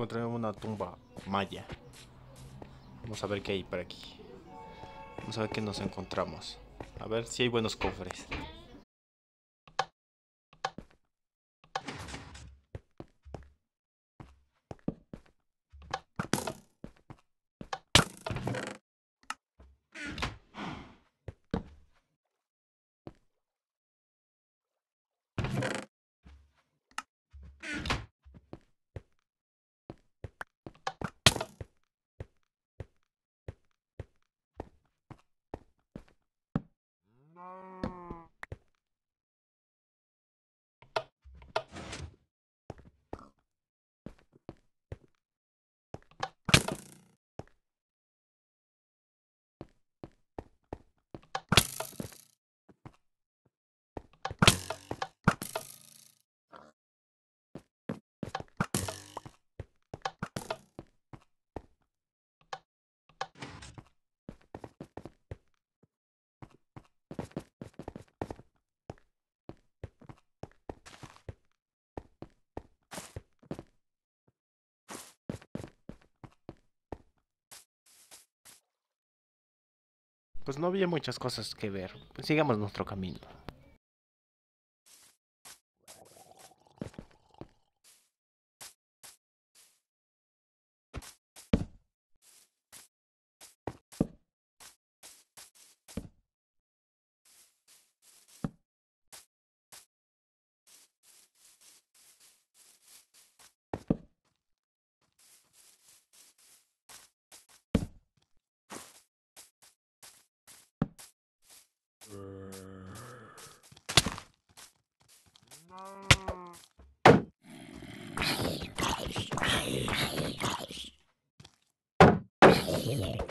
encontré una tumba maya. Vamos a ver qué hay por aquí. Vamos a ver qué nos encontramos. A ver si hay buenos cofres. Pues no había muchas cosas que ver. Pues sigamos nuestro camino. Yeah.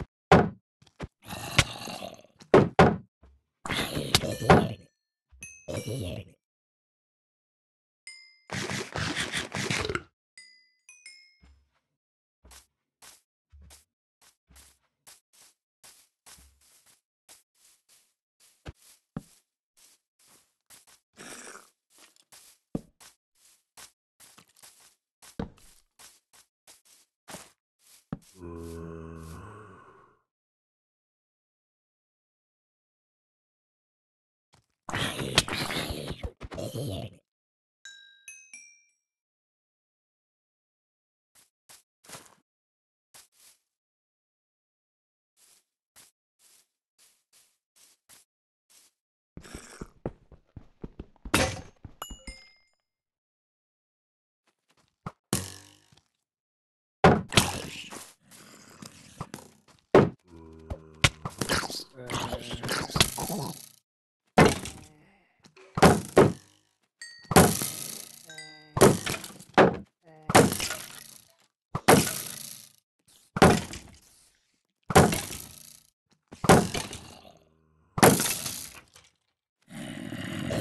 here.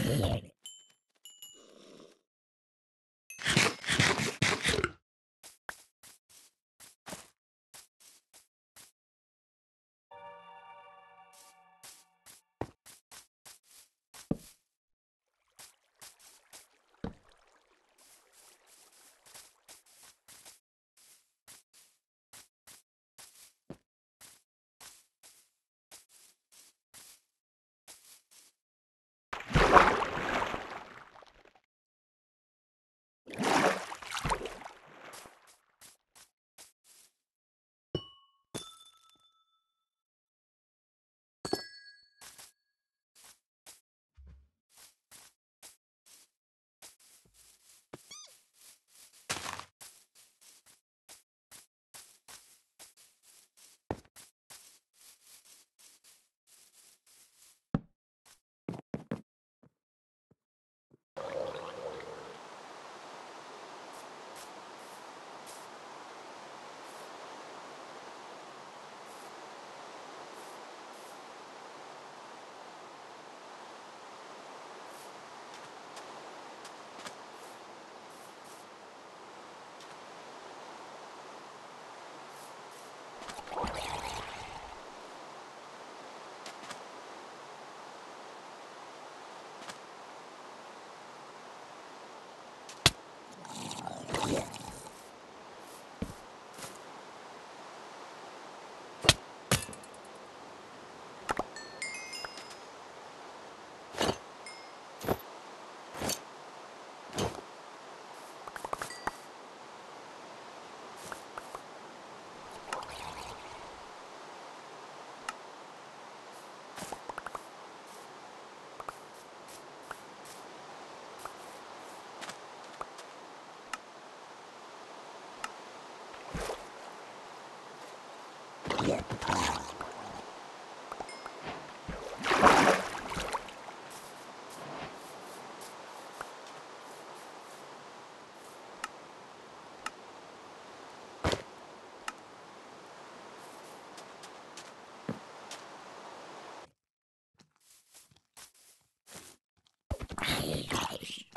Yeah. Yeah. はい。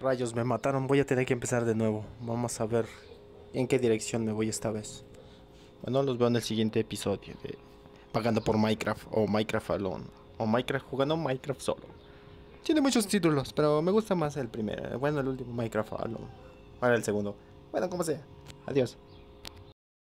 Rayos, me mataron. Voy a tener que empezar de nuevo. Vamos a ver en qué dirección me voy esta vez. Bueno, los veo en el siguiente episodio de Pagando por Minecraft o Minecraft Alone o Minecraft jugando Minecraft solo. Tiene muchos títulos, pero me gusta más el primero. Bueno, el último Minecraft Alone. Para el segundo. Bueno, como sea. Adiós.